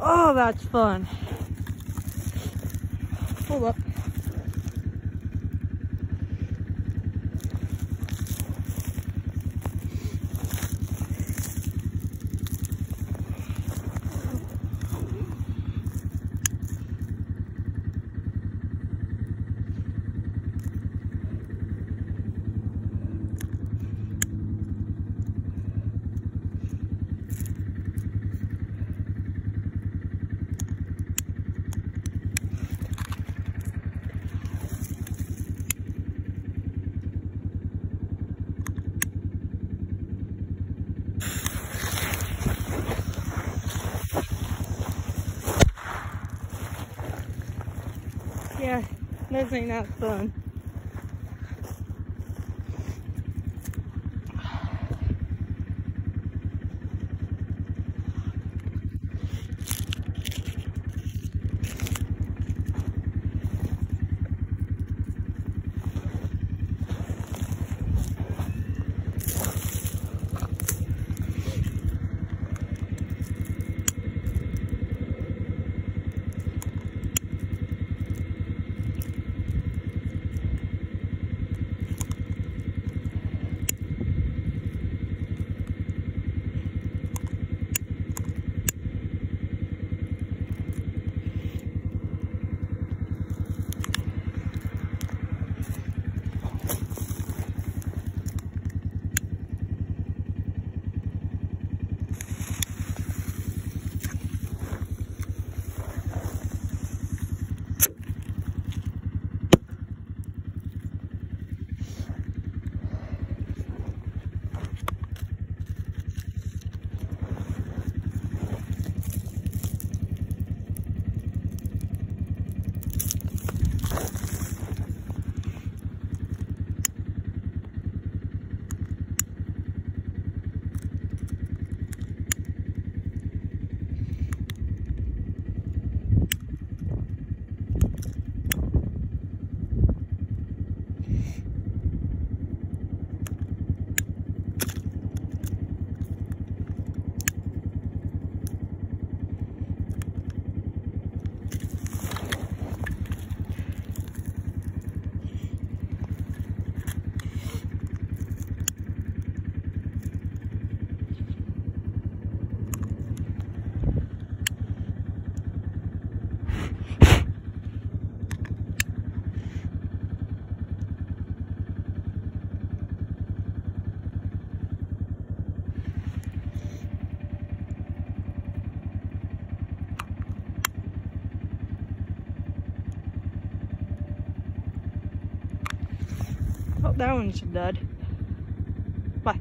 Oh, that's fun. Hold up. Yeah, this ain't that fun. Oh, that one's dead. Bye.